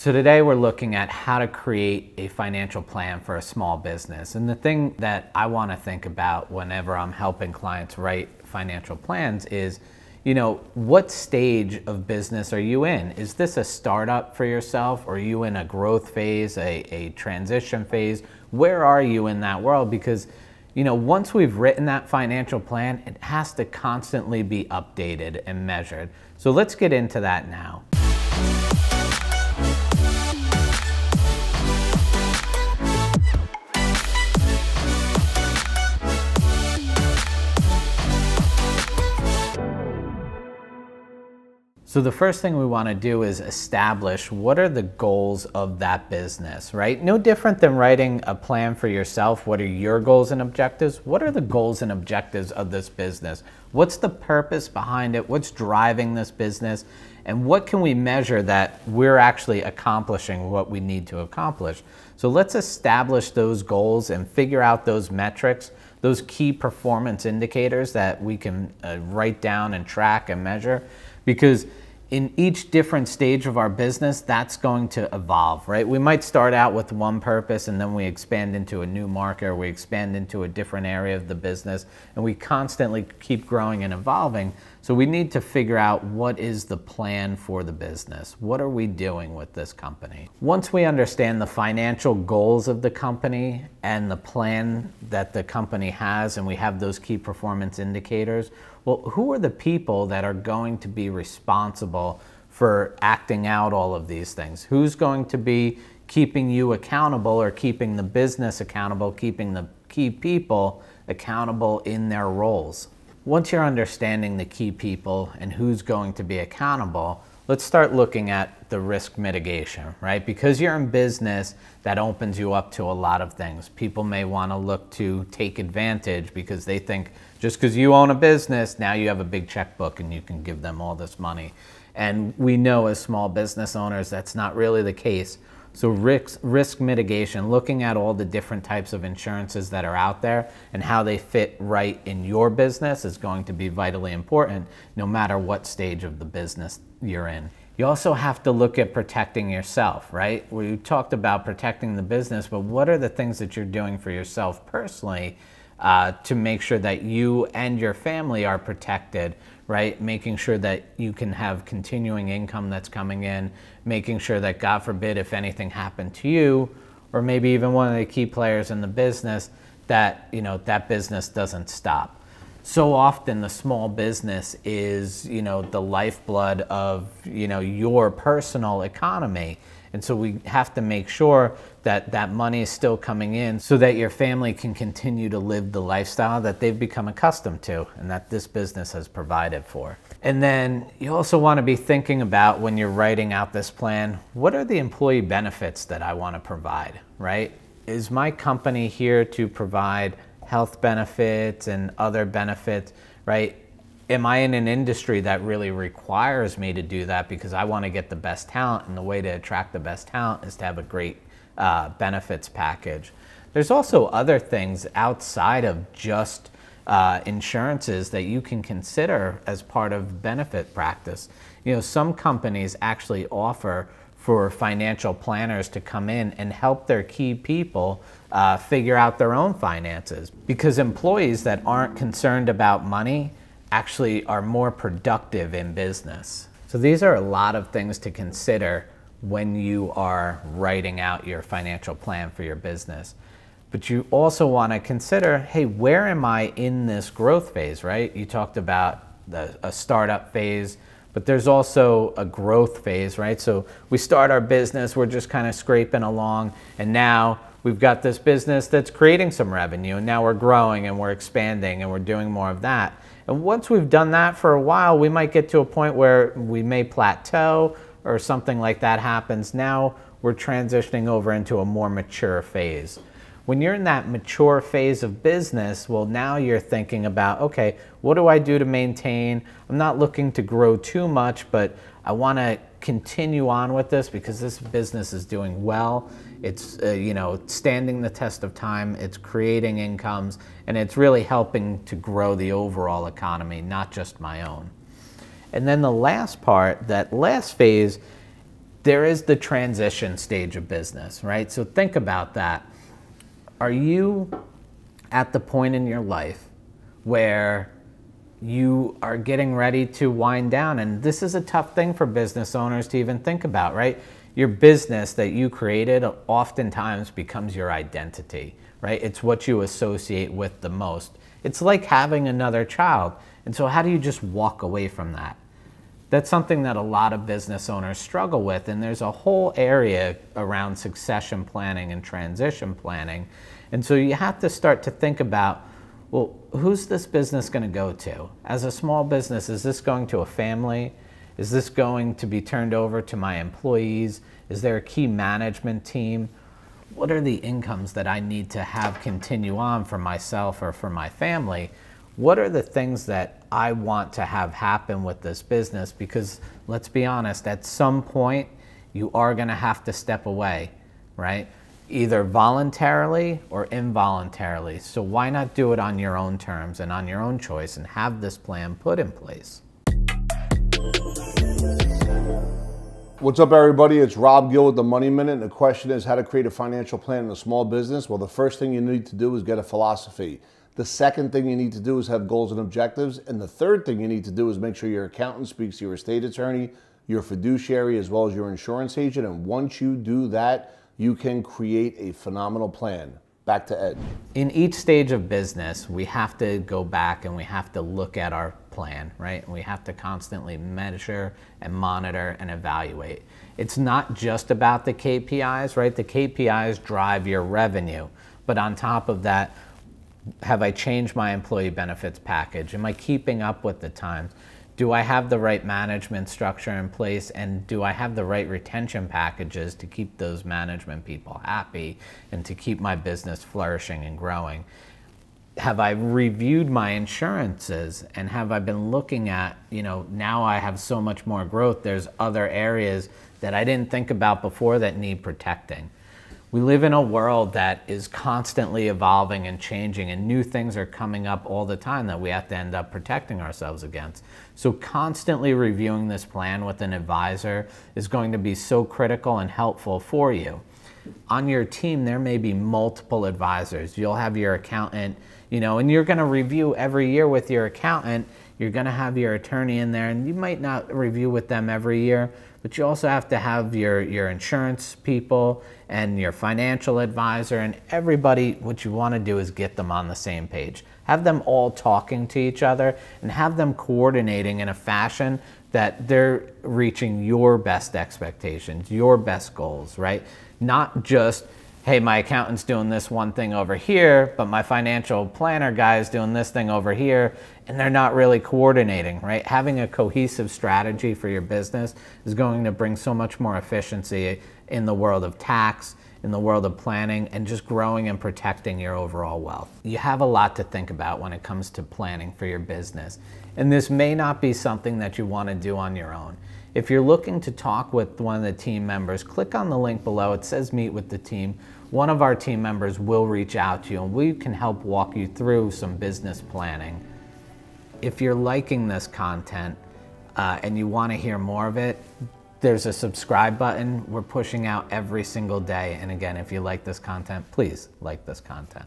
So today we're looking at how to create a financial plan for a small business. And the thing that I want to think about whenever I'm helping clients write financial plans is, you know, what stage of business are you in? Is this a startup for yourself? Or are you in a growth phase, a, a transition phase? Where are you in that world? Because, you know, once we've written that financial plan, it has to constantly be updated and measured. So let's get into that now. So the first thing we want to do is establish what are the goals of that business, right? No different than writing a plan for yourself. What are your goals and objectives? What are the goals and objectives of this business? What's the purpose behind it? What's driving this business? And what can we measure that we're actually accomplishing what we need to accomplish? So let's establish those goals and figure out those metrics, those key performance indicators that we can uh, write down and track and measure because in each different stage of our business, that's going to evolve, right? We might start out with one purpose and then we expand into a new market or we expand into a different area of the business and we constantly keep growing and evolving. So we need to figure out what is the plan for the business? What are we doing with this company? Once we understand the financial goals of the company and the plan that the company has and we have those key performance indicators, well, who are the people that are going to be responsible for acting out all of these things? Who's going to be keeping you accountable or keeping the business accountable, keeping the key people accountable in their roles? Once you're understanding the key people and who's going to be accountable, let's start looking at the risk mitigation, right? Because you're in business, that opens you up to a lot of things. People may want to look to take advantage because they think just because you own a business, now you have a big checkbook and you can give them all this money. And we know as small business owners, that's not really the case. So risk, risk mitigation, looking at all the different types of insurances that are out there and how they fit right in your business is going to be vitally important no matter what stage of the business you're in. You also have to look at protecting yourself, right? We talked about protecting the business, but what are the things that you're doing for yourself personally uh, to make sure that you and your family are protected, right? Making sure that you can have continuing income that's coming in, making sure that, God forbid, if anything happened to you, or maybe even one of the key players in the business, that you know that business doesn't stop so often the small business is you know the lifeblood of you know your personal economy and so we have to make sure that that money is still coming in so that your family can continue to live the lifestyle that they've become accustomed to and that this business has provided for. And then you also want to be thinking about when you're writing out this plan, what are the employee benefits that I want to provide, right? Is my company here to provide health benefits and other benefits, right? Am I in an industry that really requires me to do that because I want to get the best talent and the way to attract the best talent is to have a great uh, benefits package. There's also other things outside of just uh, insurances that you can consider as part of benefit practice. You know, some companies actually offer for financial planners to come in and help their key people uh, figure out their own finances. Because employees that aren't concerned about money actually are more productive in business. So these are a lot of things to consider when you are writing out your financial plan for your business. But you also want to consider, hey, where am I in this growth phase, right? You talked about the, a startup phase, but there's also a growth phase, right? So we start our business, we're just kind of scraping along, and now we've got this business that's creating some revenue, and now we're growing and we're expanding and we're doing more of that. And once we've done that for a while, we might get to a point where we may plateau or something like that happens. Now we're transitioning over into a more mature phase. When you're in that mature phase of business, well, now you're thinking about, okay, what do I do to maintain? I'm not looking to grow too much, but I want to continue on with this because this business is doing well. It's uh, you know standing the test of time. It's creating incomes, and it's really helping to grow the overall economy, not just my own. And then the last part, that last phase, there is the transition stage of business, right? So think about that. Are you at the point in your life where you are getting ready to wind down? And this is a tough thing for business owners to even think about, right? Your business that you created oftentimes becomes your identity, right? It's what you associate with the most. It's like having another child. And so, how do you just walk away from that? That's something that a lot of business owners struggle with, and there's a whole area around succession planning and transition planning. And so, you have to start to think about well, who's this business going to go to? As a small business, is this going to a family? Is this going to be turned over to my employees? Is there a key management team? What are the incomes that I need to have continue on for myself or for my family? What are the things that I want to have happen with this business? Because let's be honest, at some point, you are going to have to step away, right? Either voluntarily or involuntarily. So why not do it on your own terms and on your own choice and have this plan put in place? What's up, everybody? It's Rob Gill with the Money Minute. And the question is how to create a financial plan in a small business. Well, the first thing you need to do is get a philosophy. The second thing you need to do is have goals and objectives. And the third thing you need to do is make sure your accountant speaks to your estate attorney, your fiduciary, as well as your insurance agent. And once you do that, you can create a phenomenal plan. Back to Ed. In each stage of business, we have to go back and we have to look at our plan, right? We have to constantly measure and monitor and evaluate. It's not just about the KPIs, right? The KPIs drive your revenue. But on top of that, have I changed my employee benefits package? Am I keeping up with the times? Do I have the right management structure in place and do I have the right retention packages to keep those management people happy and to keep my business flourishing and growing? Have I reviewed my insurances and have I been looking at, you know, now I have so much more growth, there's other areas that I didn't think about before that need protecting. We live in a world that is constantly evolving and changing, and new things are coming up all the time that we have to end up protecting ourselves against. So, constantly reviewing this plan with an advisor is going to be so critical and helpful for you. On your team, there may be multiple advisors. You'll have your accountant, you know, and you're going to review every year with your accountant. You're going to have your attorney in there, and you might not review with them every year, but you also have to have your, your insurance people and your financial advisor and everybody. What you want to do is get them on the same page. Have them all talking to each other and have them coordinating in a fashion that they're reaching your best expectations, your best goals, right? Not just hey, my accountant's doing this one thing over here, but my financial planner guy is doing this thing over here, and they're not really coordinating, right? Having a cohesive strategy for your business is going to bring so much more efficiency in the world of tax, in the world of planning, and just growing and protecting your overall wealth. You have a lot to think about when it comes to planning for your business, and this may not be something that you want to do on your own. If you're looking to talk with one of the team members, click on the link below. It says meet with the team. One of our team members will reach out to you and we can help walk you through some business planning. If you're liking this content uh, and you want to hear more of it, there's a subscribe button. We're pushing out every single day. And again, if you like this content, please like this content.